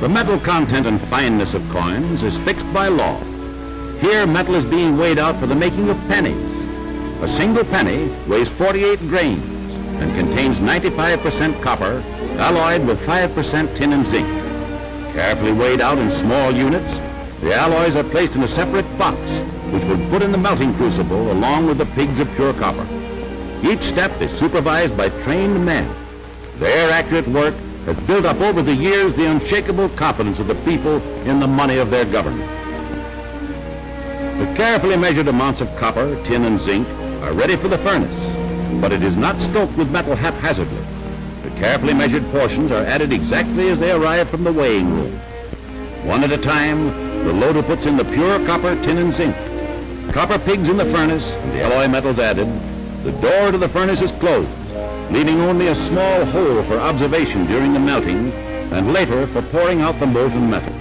The metal content and fineness of coins is fixed by law. Here, metal is being weighed out for the making of pennies. A single penny weighs 48 grains and contains 95% copper, alloyed with 5% tin and zinc. Carefully weighed out in small units, the alloys are placed in a separate box, which will put in the melting crucible along with the pigs of pure copper. Each step is supervised by trained men. Their accurate work has built up over the years the unshakable confidence of the people in the money of their government. The carefully measured amounts of copper, tin, and zinc are ready for the furnace, but it is not stoked with metal haphazardly. The carefully measured portions are added exactly as they arrive from the weighing room. One at a time, the loader puts in the pure copper, tin, and zinc. Copper pigs in the furnace, the alloy metals added. The door to the furnace is closed, leaving only a small hole for observation during the melting and later for pouring out the molten metal.